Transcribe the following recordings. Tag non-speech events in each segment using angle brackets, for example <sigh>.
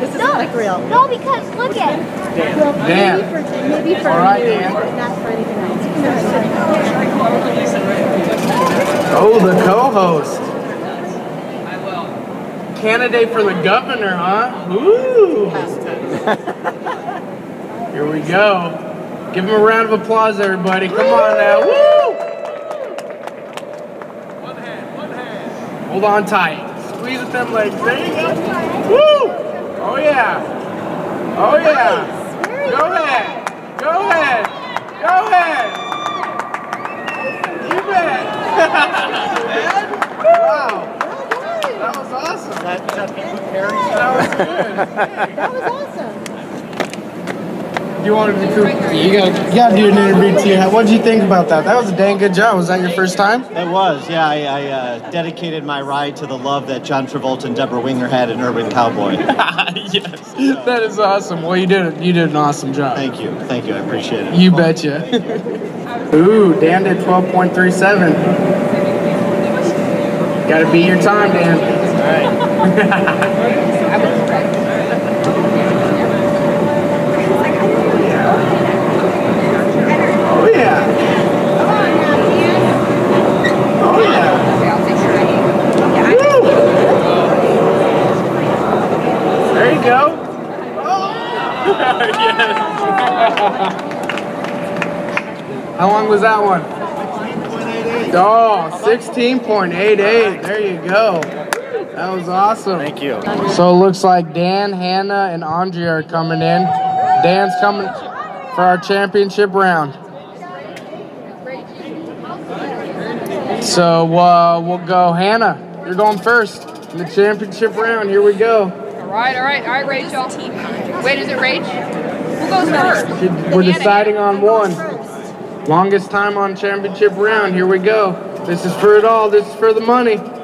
This is like real. No, because look at. Dan. Maybe for, maybe for All right, you, Dan. not for anything else. Oh, the co-host. I will. Candidate for the governor, huh? Ooh. Here we go. Give him a round of applause, everybody. Come on now. Woo! One hand, one hand. Hold on tight. Squeeze at them legs. There you go. Woo! Oh yeah. Oh yeah. Go ahead. Go ahead. Go ahead. You bet. <laughs> wow. That was awesome. That, that was good. That was awesome. You wanted to do, you gotta, you gotta do an interview to you. What did you think about that? That was a dang good job. Was that your first time? It was, yeah. I, I uh, dedicated my ride to the love that John Travolta and Debra Winger had in Urban Cowboy. <laughs> yes, that is awesome. Well, you did you did an awesome job. Thank you, thank you. I appreciate it. You betcha. <laughs> Ooh, Dan did 12.37. Gotta beat your time, Dan. Oh <laughs> yeah. Oh yeah. Woo! There you go. yes. <laughs> How long was that one? Oh, 16.88. There you go. That was awesome. Thank you. So it looks like Dan, Hannah, and Andrea are coming in. Dan's coming for our championship round. So uh, we'll go. Hannah, you're going first in the championship round. Here we go. All right, all right, all right, Rachel. Wait, is it Rach? Who goes first? We're deciding on one. Longest time on championship round. Here we go. This is for it all. This is for the money. This is.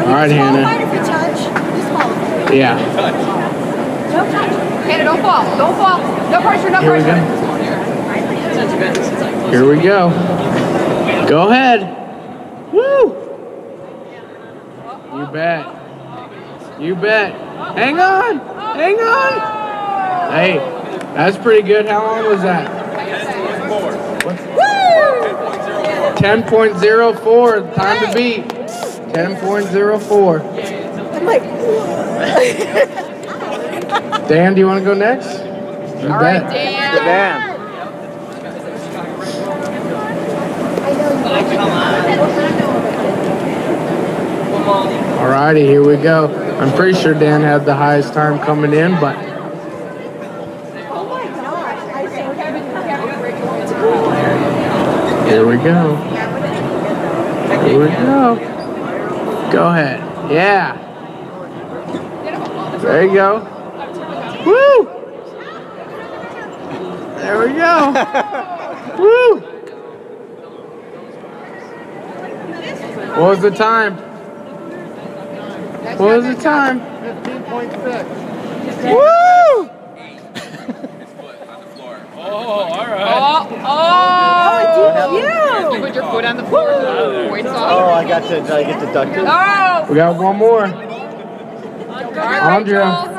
All right, Hannah. Qualified if you touch. Disqualified. Yeah. No touch. Hannah, don't fall. Don't fall. No pressure, no Here we go. Here we go. Go ahead. Woo! You bet. You bet. Hang on. Hang on. Hey, that's pretty good. How long was that? 10.04. Time to beat. 10.04. I'm like, <laughs> Dan, do you want to go next? You All right, bet. Dan. Alrighty, here we go. I'm pretty sure Dan had the highest time coming in, but here we go. Here we go. Go ahead. Yeah. There you go. Woo! There we go. <laughs> Woo! What was the time? What was the time? 15.6. Woo! Oh, all right. oh. oh, you. You put your foot on the floor. Oh. I got to, did I get deducted? Oh. We got one more. All right, Andrea.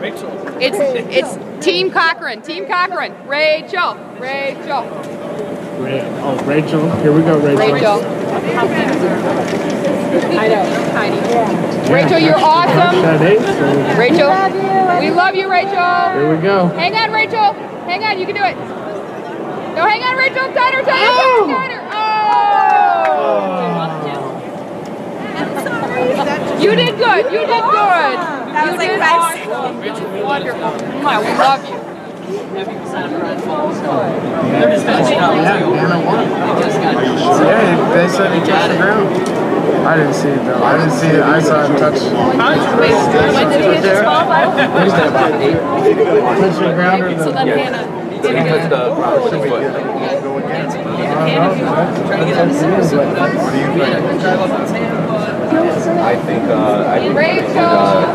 Rachel. It's it's Team Cochran. Team Cochran. Rachel. Rachel. Ra- Oh, Rachel. Here we go, Rachel. Rachel. I know, tiny. Rachel, you're awesome. That eight, so Rachel, we love you, Rachel. here we go. Hang on, Rachel. Hang on, you can do it. No, hang on, Rachel. Tighter, tighter, Oh. tighter, tighter. Oh! You did good. You did good. That you was like did five awesome. Wonderful. Mwah, We love you. Yeah, Hannah won. Yeah, they said he touched the ground. I didn't see it though. I didn't see it. I saw him touch. When did he get disqualified? Touch the ground or the. So then Hannah. I think uh, I think Rachel.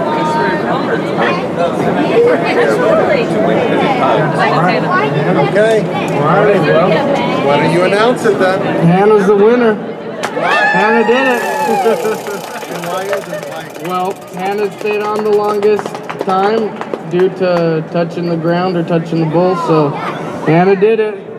Okay, Alrighty, well, why don't you announce it then? Hannah's the winner. Hannah did it. <laughs> well, Hannah stayed on the longest time due to touching the ground or touching the bull, so Hannah did it.